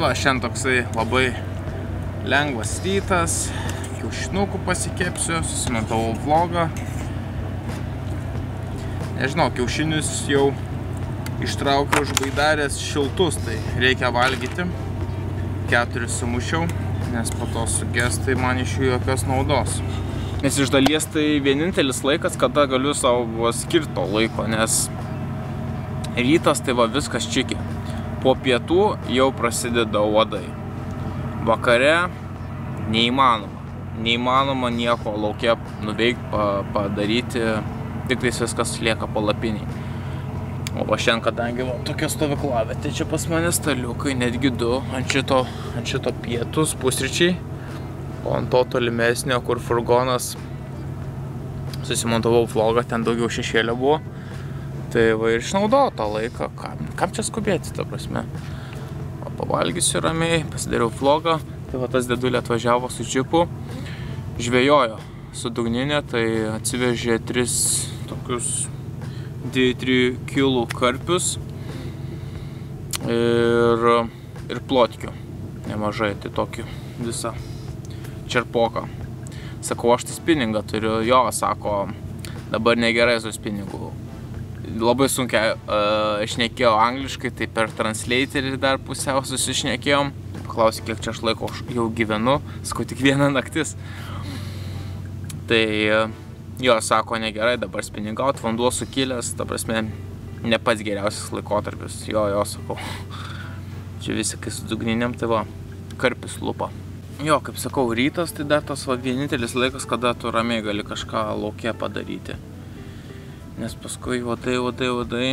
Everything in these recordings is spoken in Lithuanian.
va, šiandien toksai labai lengvas rytas, kiaušinukų pasikepsiu, susimentavau vlogą. Nežinau, kiaušinius jau ištraukiau iš baidarės šiltus, tai reikia valgyti. Keturis sumušiau, nes po to suges, tai man iš jų jokios naudos. Nes iš dalies tai vienintelis laikas, kada galiu savo skirto laiko, nes rytas tai va viskas čiki po pietų jau prasideda uodai. Vakare neįmanoma. Neįmanoma nieko laukia nuveikti, padaryti, tik tais viskas lieka palapiniai. O va šiandien, kadangi va, tokia stovyklavė, tai čia pas mane staliukai, netgi du, ant šito, ant šito pietus, pusryčiai, o ant to tolimesnio, kur furgonas susimontavau vlogą, ten daugiau šešėlio buvo. Tai va ir išnaudojau tą laiką, kam, kam čia skubėti, ta prasme. O pavalgysiu ramiai, pasidariau vlogą, tai va tas dėdulė atvažiavo su čipu, žvejojo su dugninė, tai atsivežė tris tokius 2-3 kilų karpius ir, ir plotkių. Nemažai, tai tokį visą čerpoką. Sakau, aš tai spiningą turiu, jo, sako, dabar negerai su spiningu labai sunkiai uh, šnekėjau angliškai, tai per translatorį dar pusiau susišnekėjom. Paklausė, kiek čia aš laiko jau gyvenu, sakau, tik vieną naktis. Tai jo, sako, negerai dabar spiningauti, vanduo sukilęs, ta prasme, ne pats geriausias laikotarpis. Jo, jo, sakau. Čia visi, kai su dugniniam, tai va, karpis lupa. Jo, kaip sakau, rytas tai dar tas va, vienintelis laikas, kada tu ramiai gali kažką laukia padaryti nes paskui vadai, vadai, vadai.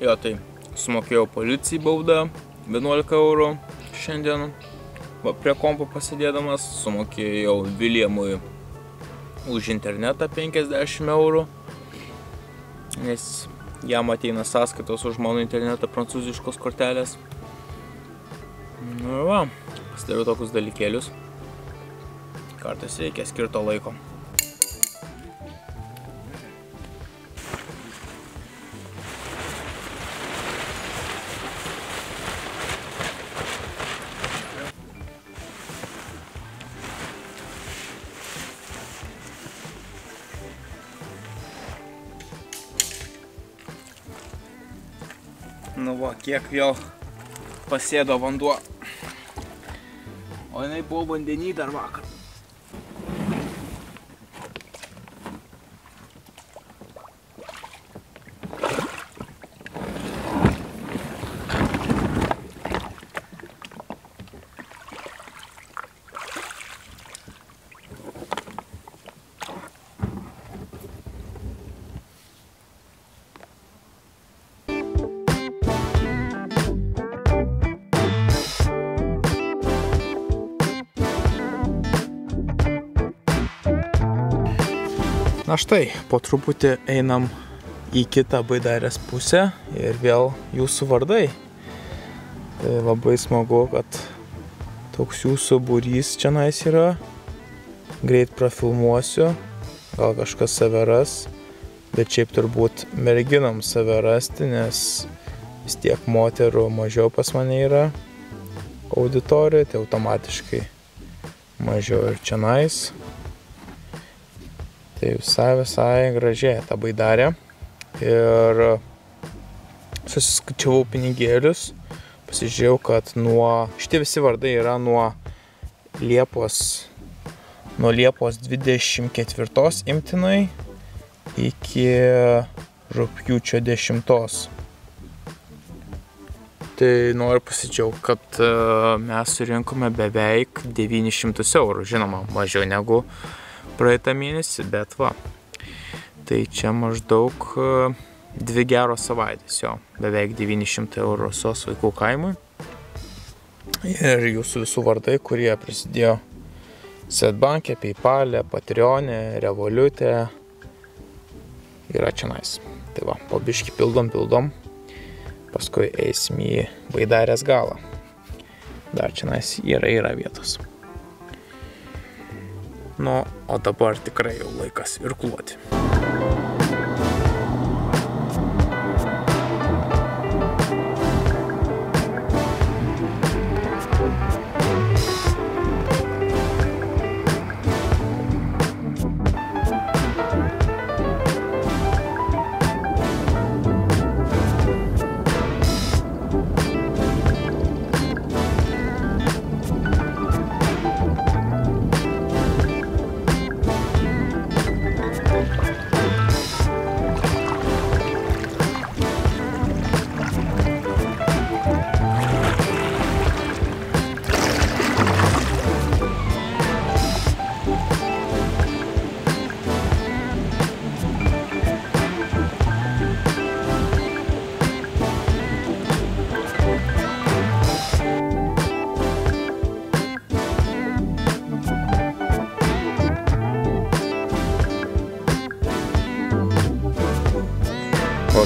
Jo, tai sumokėjau policijai baudą 11 eurų šiandien, prie kompo pasidėdamas, sumokėjau Viljamui už internetą 50 eurų, nes jam ateina sąskaitos už mano internetą prancūziškos kortelės. Nu va, pasidariau tokius dalykėlius. Kartais reikia skirto laiko. Nu va, kiek vėl pasėdo vanduo. O jinai buvo vandenį dar vakar. Na štai, po truputį einam į kitą baidarės pusę ir vėl jūsų vardai. Tai labai smagu, kad toks jūsų būrys čia nais yra. Greit profilmuosiu, gal kažkas save ras, bet šiaip turbūt merginom save rasti, nes vis tiek moterų mažiau pas mane yra auditorijoje, tai automatiškai mažiau ir čia nais. Tai visai, visai gražiai ta baidarė. Ir susiskaičiavau pinigėlius. Pasižiūrėjau, kad nuo... Šitie visi vardai yra nuo Liepos, nuo Liepos 24 imtinai iki rūpjūčio 10. Tai noriu pasidžiaugti, kad e, mes surinkome beveik 900 eurų. Žinoma, mažiau negu praeitą mėnesį, bet va. Tai čia maždaug e, dvi geros savaitės jo. Beveik 900 eurų sos vaikų kaimui. Ir jūsų visų vardai, kurie prisidėjo Svetbankė, Paypal'e, Patreon'e, Revolut'e yra čia nais. Tai va, po biški pildom, pildom, paskui eisim į Vaidarės galą. Dar čia nais yra, yra vietos. Nu, o dabar tikrai jau laikas ir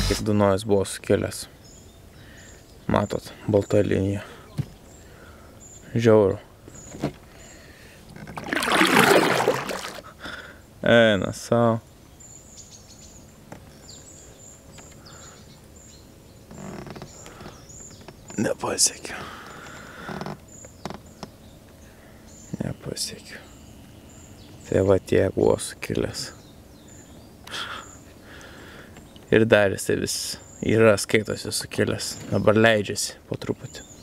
kaip Dunojus buvo sukėlęs. Matot, balta linija. Žiauru. Eina savo. Nepasiekiu. Nepasiekiu. Tai va tiek buvo sukilęs. Ir dar jisai vis yra skaitosi sukilęs. Dabar leidžiasi po truputį.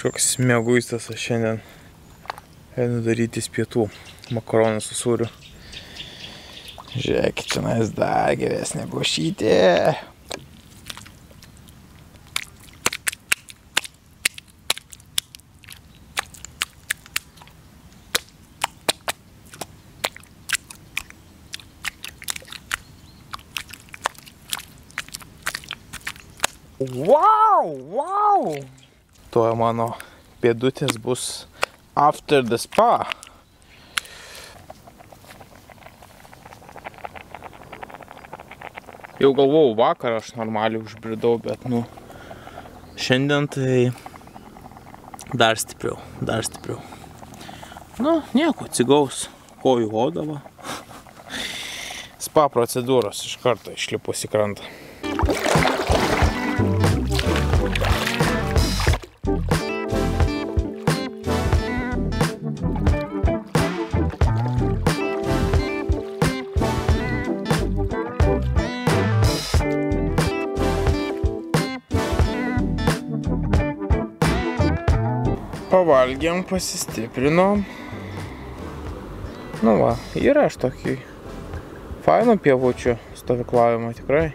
Kažkoks mėguistas aš šiandien einu darytis pietų. Makaronų su sūriu. Žiūrėkit, čia nais dar geresnė gošytė. Wow, wow. Tuo mano pėdutės bus after the spa. Jau galvojau vakar, aš normaliai užbridau, bet nu, šiandien tai dar stipriau, dar stipriau. Nu, nieko, atsigaus kojų odava. Spa procedūros iš karto išlipus į krantą. Pavalgėm, pasistiprinom. Nu va, yra aš tokį fainų pievučių stovyklavimą tikrai.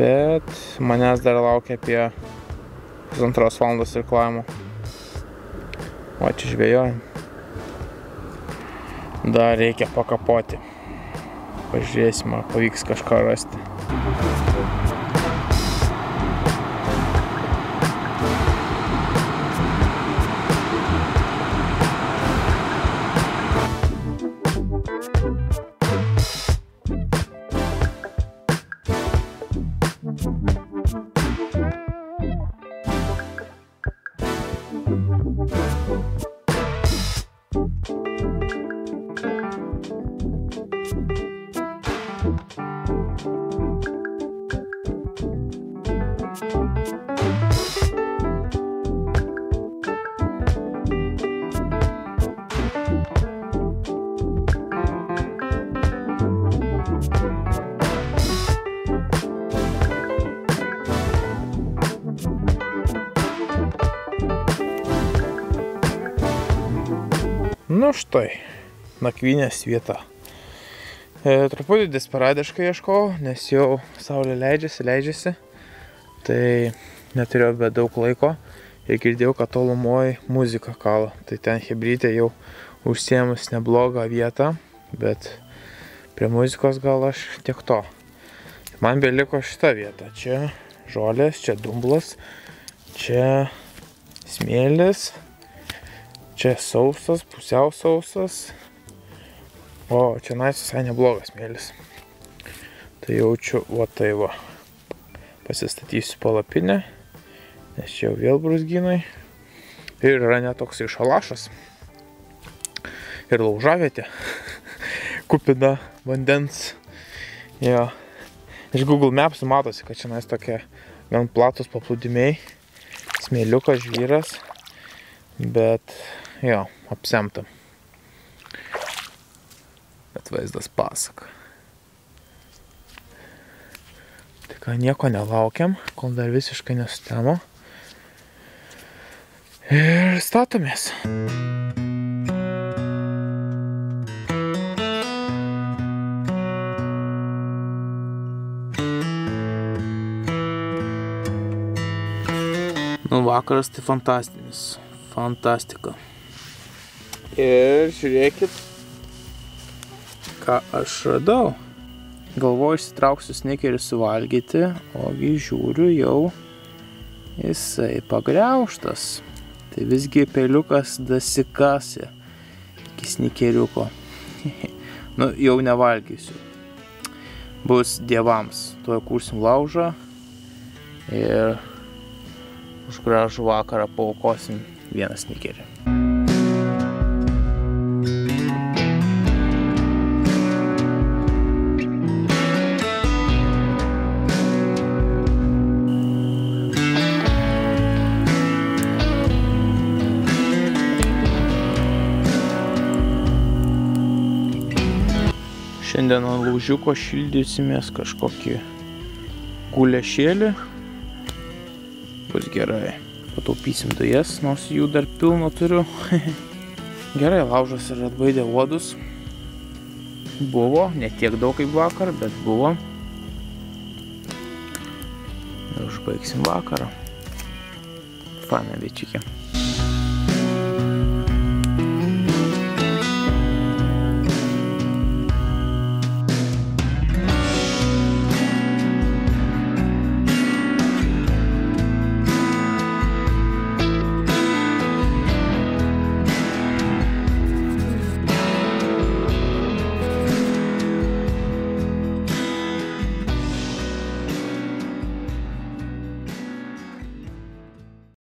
Bet manęs dar laukia apie pusantros valandos irklavimo. O čia žvėjojam. Dar reikia pakapoti. Pažiūrėsim, ar pavyks kažką rasti. Nu štai, nakvynės vieta. E, truputį desperadiškai ieškau, nes jau saulė leidžiasi, leidžiasi. Tai neturėjau bet daug laiko ir girdėjau, kad tolumoje muzika kala. Tai ten hebrytė jau užsiemus neblogą vietą, bet prie muzikos gal aš tiek to. Man beliko šita vieta. Čia žolės, čia dumblas, čia smėlis, čia sausas, pusiau sausas. O, čia nais visai neblogas smėlis. Tai jaučiu, va tai va. Pasistatysiu palapinę, nes čia jau vėl brusginai. Ir yra netoks išalašas. Ir laužavietė. Kupina vandens. Jo. Iš Google Maps matosi, kad čia tokie gan platus paplūdimiai. Smėliukas, žvyras. Bet jo, apsemta. Bet vaizdas pasaka. Tai ką, nieko nelaukiam, kol dar visiškai nesutemo. Ir statomės. Nu, vakaras tai fantastinis. Fantastika. Ir žiūrėkit, ką aš radau. Galvoju, išsitrauksiu snekerį suvalgyti, ogi žiūriu jau jisai pagriauštas. Tai visgi peliukas dasikasi iki snikeriuko. nu, jau nevalgysiu. Bus dievams. Tuo kursim laužą ir už gražų vakarą paukosim vieną snikerį. Šiandien ant laužiuko šildysimės kažkokį gulešėlį bus gerai. Pataupysim dujas, nors jų dar pilno turiu. gerai, laužas ir atbaidė uodus. Buvo, ne tiek daug kaip vakar, bet buvo. Ir užbaigsim vakarą. Fana, bičiukė.